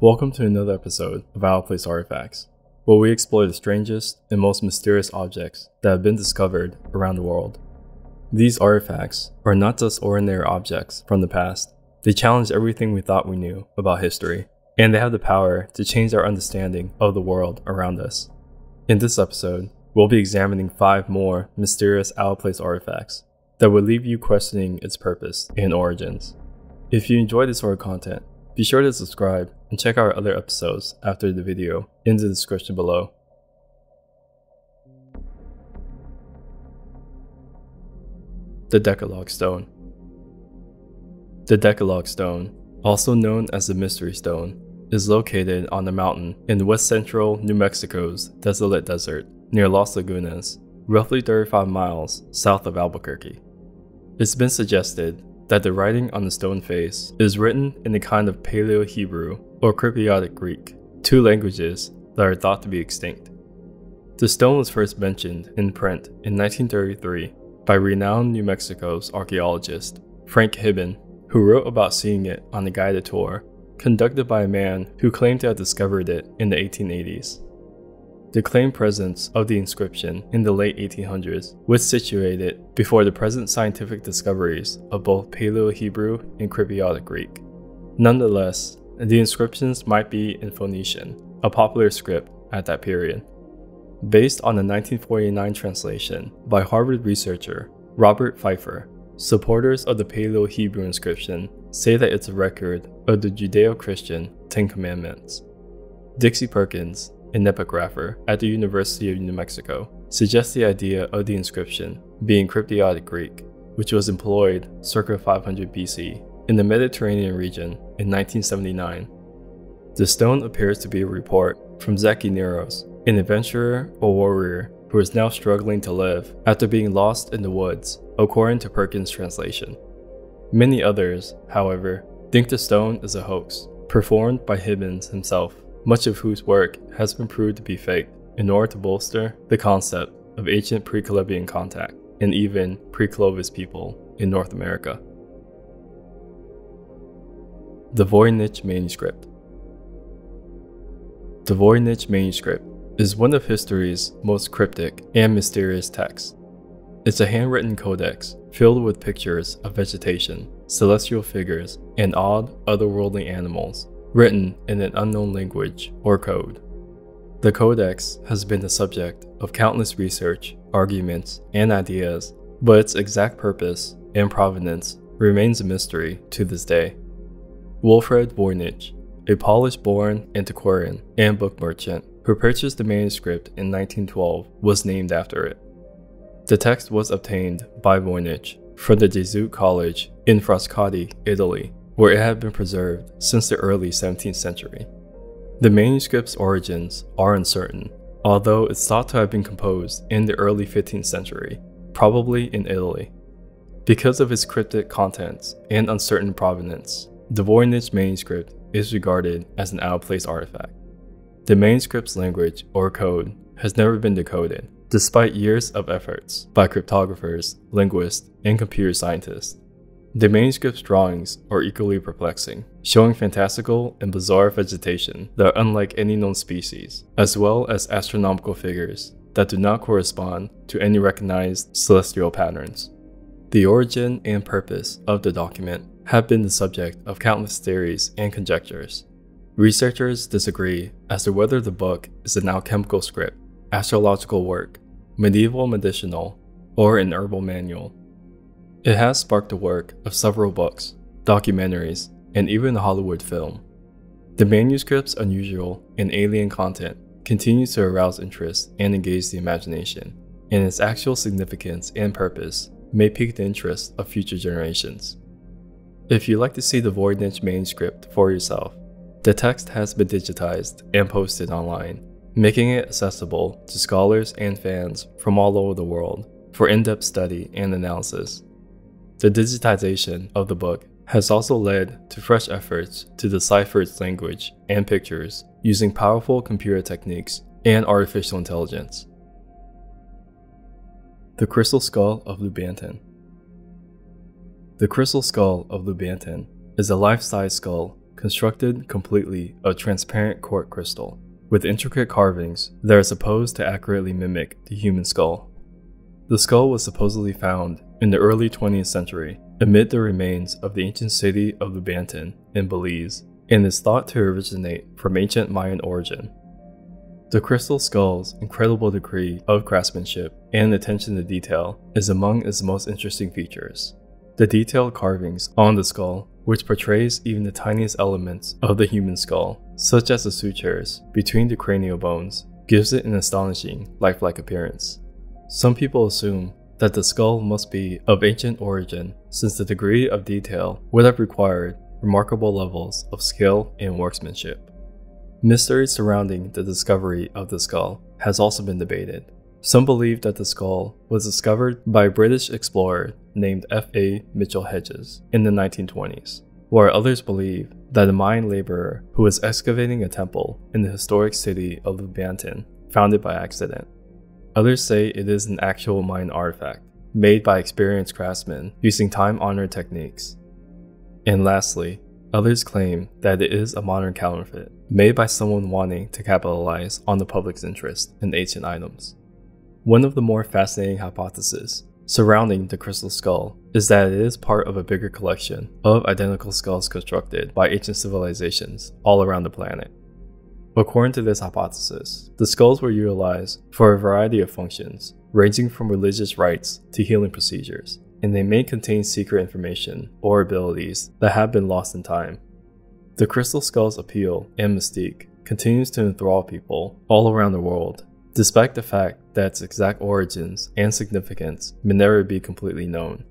Welcome to another episode of of Place Artifacts, where we explore the strangest and most mysterious objects that have been discovered around the world. These artifacts are not just ordinary objects from the past, they challenge everything we thought we knew about history, and they have the power to change our understanding of the world around us. In this episode, we'll be examining five more mysterious of place artifacts that will leave you questioning its purpose and origins. If you enjoy this sort of content, be sure to subscribe and check out our other episodes after the video in the description below. The Decalogue Stone The Decalogue Stone, also known as the Mystery Stone, is located on a mountain in west central New Mexico's desolate desert near Los Lagunas, roughly 35 miles south of Albuquerque. It's been suggested that the writing on the stone face is written in a kind of Paleo Hebrew or Cypriotic Greek, two languages that are thought to be extinct. The stone was first mentioned in print in 1933 by renowned New Mexico's archaeologist Frank Hibben, who wrote about seeing it on a guided tour conducted by a man who claimed to have discovered it in the 1880s. The claimed presence of the inscription in the late 1800s was situated before the present scientific discoveries of both Paleo Hebrew and Cypriotic Greek. Nonetheless, the inscriptions might be in Phoenician, a popular script at that period. Based on a 1949 translation by Harvard researcher Robert Pfeiffer, supporters of the Paleo Hebrew inscription say that it's a record of the Judeo Christian Ten Commandments. Dixie Perkins, an epigrapher at the University of New Mexico, suggests the idea of the inscription being Cypriotic Greek, which was employed circa 500 BC in the Mediterranean region in 1979. The stone appears to be a report from Zeki Neros, an adventurer or warrior who is now struggling to live after being lost in the woods, according to Perkins' translation. Many others, however, think the stone is a hoax, performed by Hibbins himself, much of whose work has been proved to be fake in order to bolster the concept of ancient pre-Columbian contact and even pre-Clovis people in North America. The Voynich Manuscript The Voynich Manuscript is one of history's most cryptic and mysterious texts. It's a handwritten codex filled with pictures of vegetation, celestial figures, and odd, otherworldly animals, written in an unknown language or code. The codex has been the subject of countless research, arguments, and ideas, but its exact purpose and provenance remains a mystery to this day. Wilfrid Voynich, a Polish-born antiquarian and book merchant who purchased the manuscript in 1912, was named after it. The text was obtained by Voynich from the Jesuit College in Frascati, Italy, where it had been preserved since the early 17th century. The manuscript's origins are uncertain, although it's thought to have been composed in the early 15th century, probably in Italy. Because of its cryptic contents and uncertain provenance, the Voynich manuscript is regarded as an out-of-place artifact. The manuscript's language or code has never been decoded, despite years of efforts by cryptographers, linguists, and computer scientists. The manuscript's drawings are equally perplexing, showing fantastical and bizarre vegetation that are unlike any known species, as well as astronomical figures that do not correspond to any recognized celestial patterns. The origin and purpose of the document have been the subject of countless theories and conjectures. Researchers disagree as to whether the book is an alchemical script astrological work, medieval medicinal, or an herbal manual. It has sparked the work of several books, documentaries, and even a Hollywood film. The manuscript's unusual and alien content continues to arouse interest and engage the imagination, and its actual significance and purpose may pique the interest of future generations. If you'd like to see the Voynich manuscript for yourself, the text has been digitized and posted online making it accessible to scholars and fans from all over the world for in-depth study and analysis. The digitization of the book has also led to fresh efforts to decipher its language and pictures using powerful computer techniques and artificial intelligence. The Crystal Skull of Lubaantun The Crystal Skull of Lubaantun is a life-size skull constructed completely of transparent quartz crystal, with intricate carvings that are supposed to accurately mimic the human skull. The skull was supposedly found in the early 20th century amid the remains of the ancient city of Lubaantun in Belize and is thought to originate from ancient Mayan origin. The crystal skull's incredible degree of craftsmanship and attention to detail is among its most interesting features. The detailed carvings on the skull, which portrays even the tiniest elements of the human skull, such as the sutures between the cranial bones, gives it an astonishing, lifelike appearance. Some people assume that the skull must be of ancient origin since the degree of detail would have required remarkable levels of skill and workmanship. Mystery surrounding the discovery of the skull has also been debated. Some believe that the skull was discovered by a British explorer named F.A. Mitchell Hedges in the 1920s, while others believe that a Mayan laborer who was excavating a temple in the historic city of Lubaantun found it by accident. Others say it is an actual Mayan artifact, made by experienced craftsmen using time-honored techniques. And lastly, others claim that it is a modern counterfeit, made by someone wanting to capitalize on the public's interest in ancient items. One of the more fascinating hypotheses surrounding the crystal skull is that it is part of a bigger collection of identical skulls constructed by ancient civilizations all around the planet. According to this hypothesis, the skulls were utilized for a variety of functions, ranging from religious rites to healing procedures, and they may contain secret information or abilities that have been lost in time. The crystal skull's appeal and mystique continues to enthrall people all around the world, despite the fact that its exact origins and significance may never be completely known.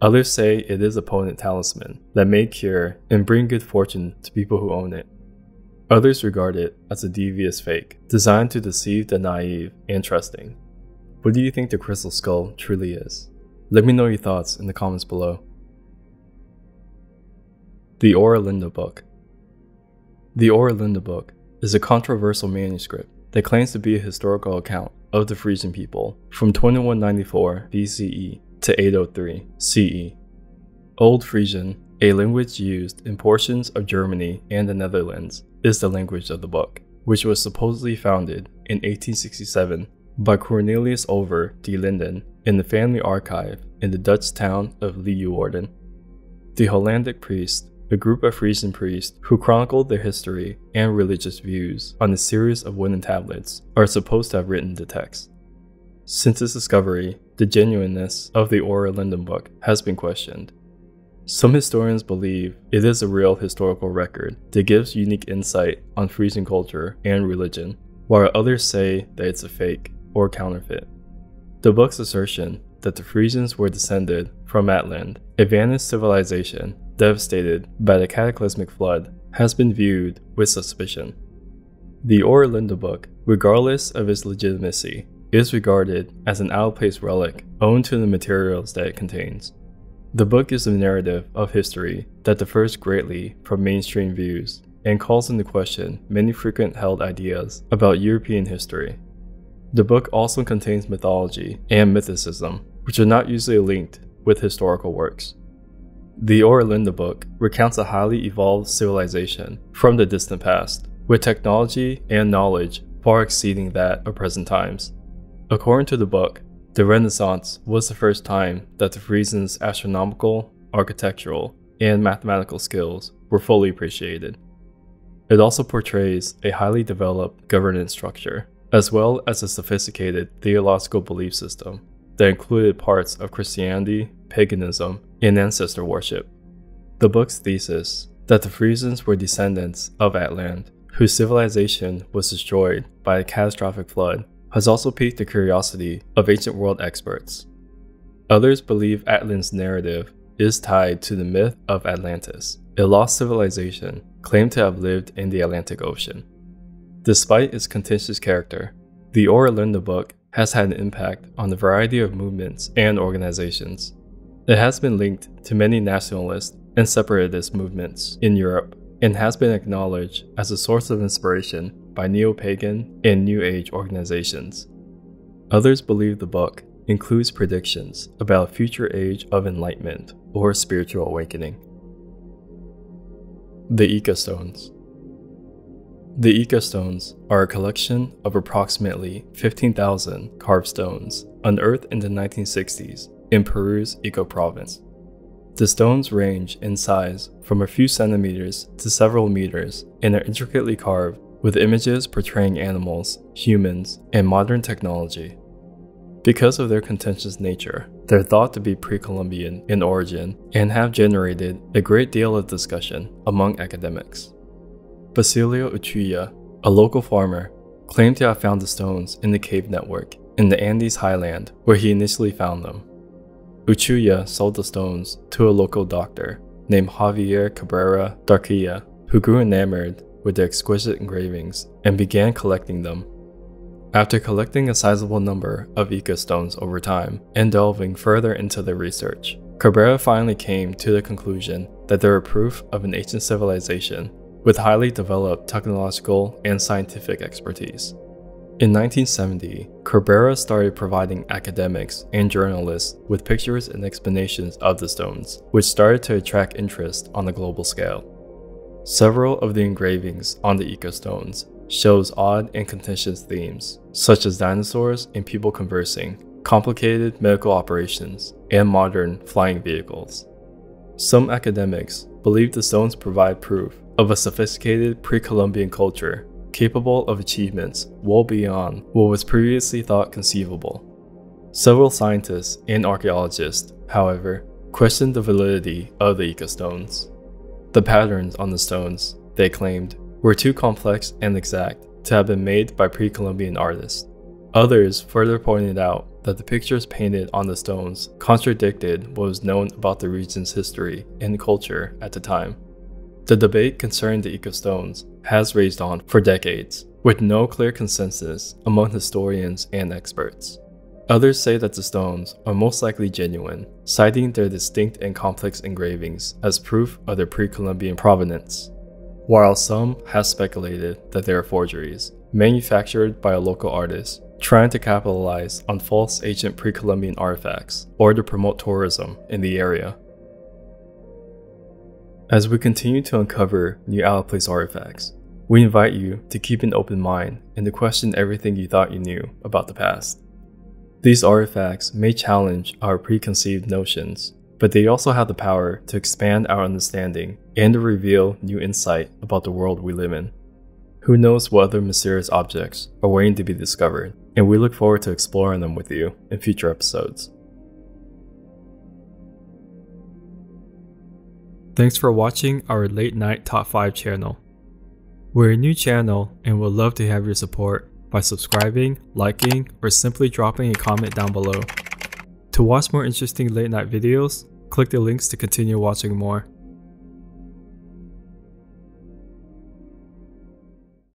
Others say it is a potent talisman that may cure and bring good fortune to people who own it. Others regard it as a devious fake, designed to deceive the naive and trusting. What do you think the Crystal Skull truly is? Let me know your thoughts in the comments below. The Oera Linda Book The Oera Linda Book is a controversial manuscript that claims to be a historical account of the Frisian people from 2194 BCE to 803 CE. Old Frisian, a language used in portions of Germany and the Netherlands, is the language of the book, which was supposedly founded in 1867 by Cornelius Over de Linden in the family archive in the Dutch town of Leeuwarden. The Hollandic priest, a group of Frisian priests who chronicled their history and religious views on a series of wooden tablets, are supposed to have written the text. Since its discovery, the genuineness of the Oera Linda book has been questioned, some historians believe it is a real historical record that gives unique insight on Frisian culture and religion, while others say that it's a fake or counterfeit. The book's assertion that the Frisians were descended from Atland, a vanished civilization devastated by the cataclysmic flood, has been viewed with suspicion. The Oera Linda book, regardless of its legitimacy, is regarded as an out of place relic owing to the materials that it contains. The book is a narrative of history that differs greatly from mainstream views and calls into question many frequent held ideas about European history. The book also contains mythology and mythicism, which are not usually linked with historical works. The Oera Linda book recounts a highly evolved civilization from the distant past, with technology and knowledge far exceeding that of present times. According to the book, the Renaissance was the first time that the Frisians' astronomical, architectural, and mathematical skills were fully appreciated. It also portrays a highly developed governance structure, as well as a sophisticated theological belief system that included parts of Christianity, paganism, and ancestor worship. The book's thesis that the Frisians were descendants of Atland, whose civilization was destroyed by a catastrophic flood, has also piqued the curiosity of ancient world experts. Others believe Atland's narrative is tied to the myth of Atlantis, a lost civilization claimed to have lived in the Atlantic Ocean. Despite its contentious character, the Oera Linda book has had an impact on a variety of movements and organizations. It has been linked to many nationalist and separatist movements in Europe and has been acknowledged as a source of inspiration by neo pagan and New Age organizations. Others believe the book includes predictions about a future age of enlightenment or spiritual awakening. The Ica Stones The Ica Stones are a collection of approximately 15,000 carved stones unearthed in the 1960s in Peru's Ica province. The stones range in size from a few centimeters to several meters and are intricately carved with images portraying animals, humans, and modern technology. Because of their contentious nature, they're thought to be pre-Columbian in origin and have generated a great deal of discussion among academics. Basilio Uchuya, a local farmer, claimed to have found the stones in the cave network in the Andes highland where he initially found them. Uchuya sold the stones to a local doctor named Javier Cabrera Darquea, who grew enamored with their exquisite engravings and began collecting them after collecting a sizable number of Ica stones over time and delving further into their research, Cabrera finally came to the conclusion that they were proof of an ancient civilization with highly developed technological and scientific expertise. In 1970, Cabrera started providing academics and journalists with pictures and explanations of the stones, which started to attract interest on a global scale. Several of the engravings on the Ica stones shows odd and contentious themes, such as dinosaurs and people conversing, complicated medical operations, and modern flying vehicles. Some academics believe the stones provide proof of a sophisticated pre-Columbian culture capable of achievements well beyond what was previously thought conceivable. Several scientists and archaeologists, however, question the validity of the Ica stones. The patterns on the stones, they claimed, were too complex and exact to have been made by pre-Columbian artists. Others further pointed out that the pictures painted on the stones contradicted what was known about the region's history and culture at the time. The debate concerning the Ica stones has raged on for decades, with no clear consensus among historians and experts. Others say that the stones are most likely genuine, citing their distinct and complex engravings as proof of their pre-Columbian provenance while some have speculated that they are forgeries, manufactured by a local artist trying to capitalize on false ancient pre-Columbian artifacts or to promote tourism in the area. As we continue to uncover new out-of-place artifacts, we invite you to keep an open mind and to question everything you thought you knew about the past. These artifacts may challenge our preconceived notions but they also have the power to expand our understanding and to reveal new insight about the world we live in. Who knows what other mysterious objects are waiting to be discovered, and we look forward to exploring them with you in future episodes. Thanks for watching our Late Night Top 5 channel. We're a new channel and would love to have your support by subscribing, liking, or simply dropping a comment down below. To watch more interesting late night videos, click the links to continue watching more.